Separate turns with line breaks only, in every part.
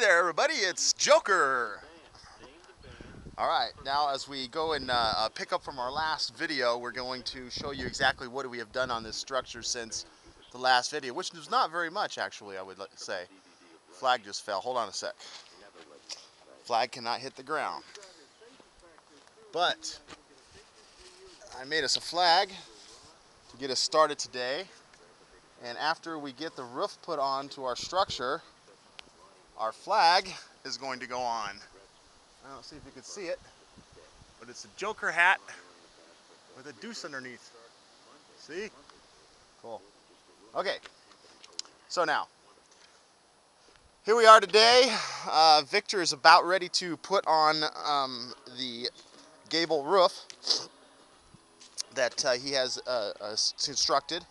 there, everybody. It's Joker. All right, now as we go and uh, uh, pick up from our last video, we're going to show you exactly what we have done on this structure since the last video, which was not very much, actually, I would say. Flag just fell. Hold on a sec. Flag cannot hit the ground. But I made us a flag to get us started today. And after we get the roof put on to our structure, our flag is going to go on. I don't see if you can see it, but it's a Joker hat with a deuce underneath. See? Cool. Okay, so now, here we are today. Uh, Victor is about ready to put on um, the gable roof that uh, he has uh, uh constructed.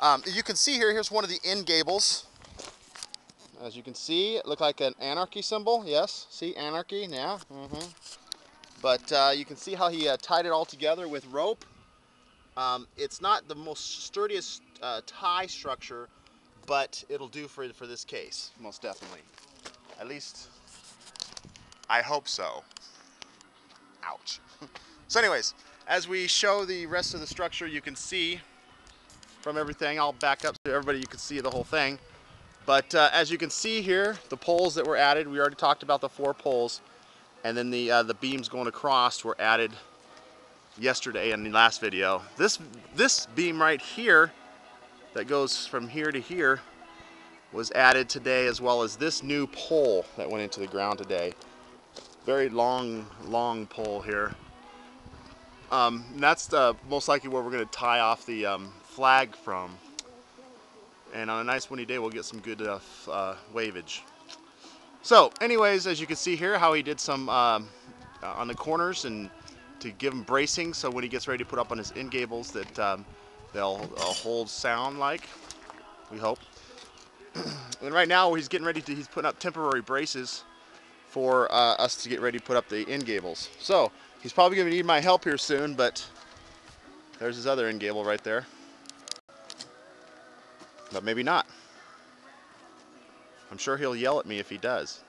Um, you can see here, here's one of the end gables. As you can see, it looked like an anarchy symbol. Yes, see anarchy, yeah. Mm -hmm. But uh, you can see how he uh, tied it all together with rope. Um, it's not the most sturdiest uh, tie structure, but it'll do for, for this case, most definitely. At least, I hope so. Ouch. so anyways, as we show the rest of the structure, you can see from everything, I'll back up so everybody, you can see the whole thing. But uh, as you can see here, the poles that were added, we already talked about the four poles, and then the, uh, the beams going across were added yesterday in the last video. This, this beam right here that goes from here to here was added today as well as this new pole that went into the ground today. Very long, long pole here. Um, that's the, most likely where we're going to tie off the um, flag from and on a nice windy day we'll get some good uh, uh, wavage. So anyways, as you can see here how he did some um, uh, on the corners and to give him bracing so when he gets ready to put up on his end gables that um, they'll uh, hold sound like, we hope. and right now he's getting ready to, he's putting up temporary braces for uh, us to get ready to put up the end gables. So he's probably going to need my help here soon, but there's his other end gable right there. But maybe not. I'm sure he'll yell at me if he does.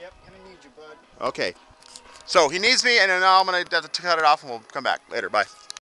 Yep, gonna need you, bud.
Okay. So he needs me, and then I'm gonna have to cut it off, and we'll come back later. Bye.